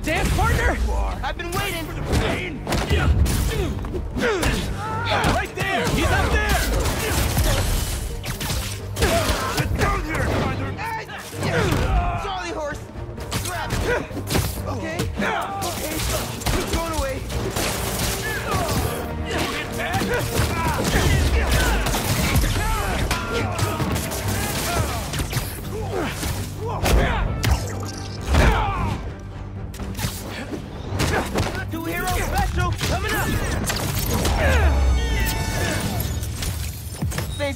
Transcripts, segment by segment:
dance partner? I've been waiting. Right there! He's up there!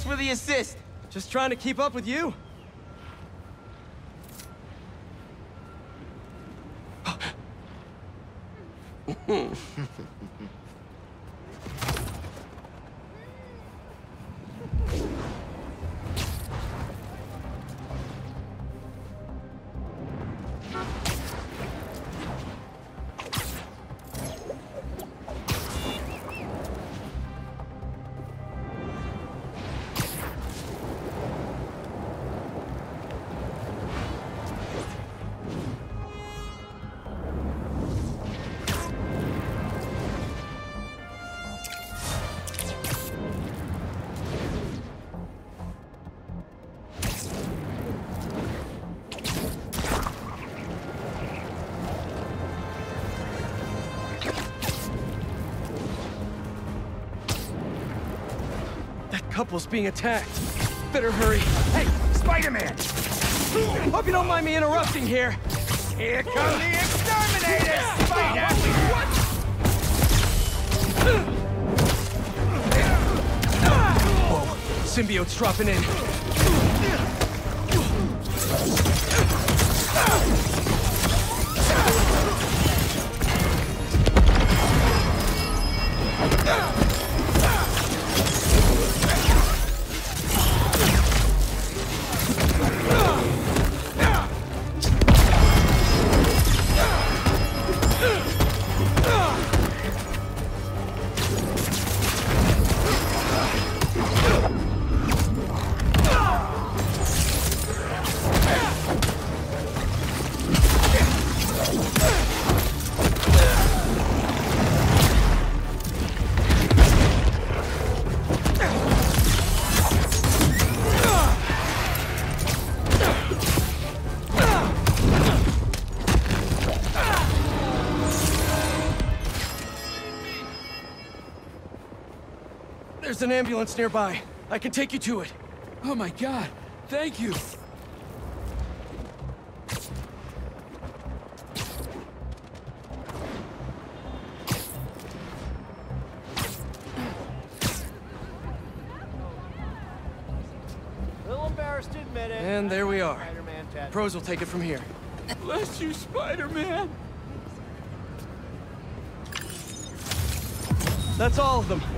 For the assist. Just trying to keep up with you. That couple's being attacked. Better hurry. Hey, Spider-Man! Hope you don't mind me interrupting here. Here come the exterminators, Spider! Symbiote's dropping in. There's an ambulance nearby. I can take you to it. Oh my god, thank you. little embarrassed to admit it. And there we are. Pros will take it from here. Bless you, Spider-Man. That's all of them. I'm so tired.